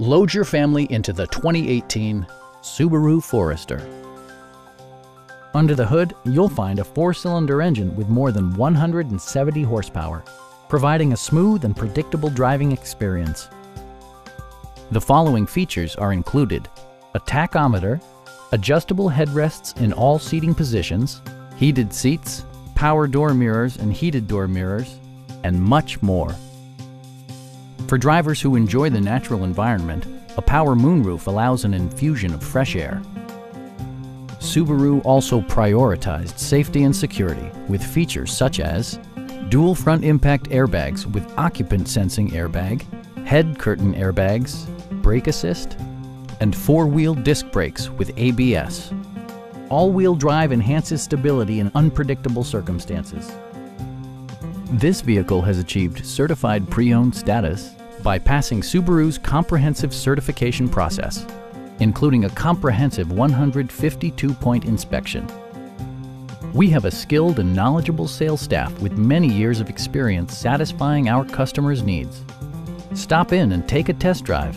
Load your family into the 2018 Subaru Forester. Under the hood, you'll find a four-cylinder engine with more than 170 horsepower, providing a smooth and predictable driving experience. The following features are included. A tachometer, adjustable headrests in all seating positions, heated seats, power door mirrors and heated door mirrors, and much more. For drivers who enjoy the natural environment, a power moonroof allows an infusion of fresh air. Subaru also prioritized safety and security with features such as dual front impact airbags with occupant sensing airbag, head curtain airbags, brake assist, and four-wheel disc brakes with ABS. All-wheel drive enhances stability in unpredictable circumstances. This vehicle has achieved certified pre-owned status by passing Subaru's comprehensive certification process, including a comprehensive 152-point inspection. We have a skilled and knowledgeable sales staff with many years of experience satisfying our customers' needs. Stop in and take a test drive.